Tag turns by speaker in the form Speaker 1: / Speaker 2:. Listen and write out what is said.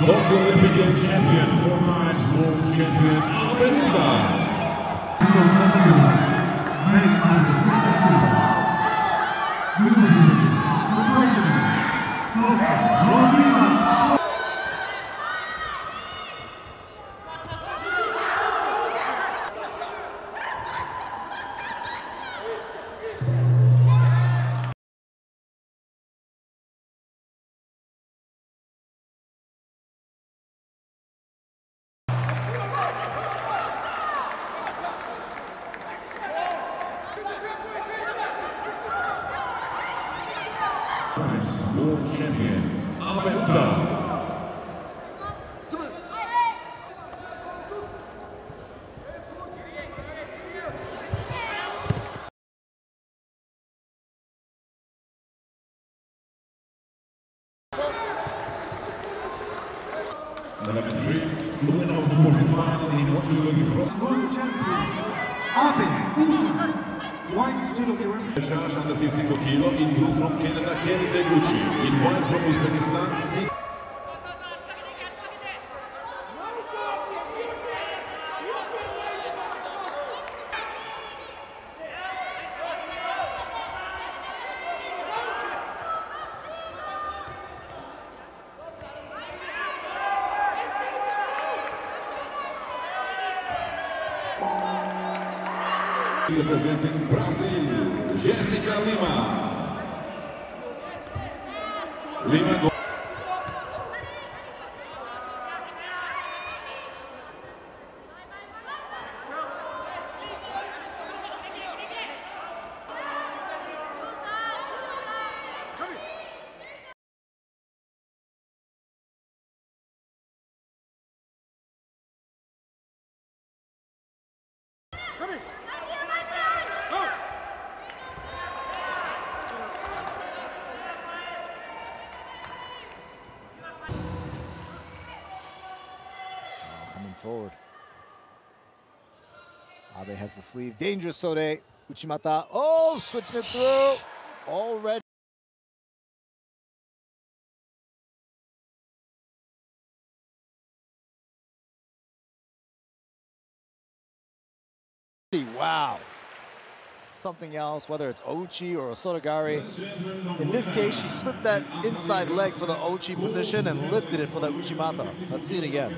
Speaker 1: Tokyo
Speaker 2: Olympic champion, four times world champion,
Speaker 1: Abe
Speaker 2: Uta. World champion. Number three, the winner of the quarterfinal in
Speaker 1: world champion. Abe Uta, white judo representative.
Speaker 3: Charge under 52 kilo in blue from Canada, Kelly Deguchi. In white from Uzbekistan, Representa em Brasil, Jéssica Lima. Lima
Speaker 4: forward. Abe has the sleeve. Dangerous Sode. Uchimata. Oh, switching it through. Already. Wow. Something else, whether it's Ouchi or Sotogari. In this case, she slipped that inside leg for the Ouchi position and lifted it for the Uchimata. Let's see it again.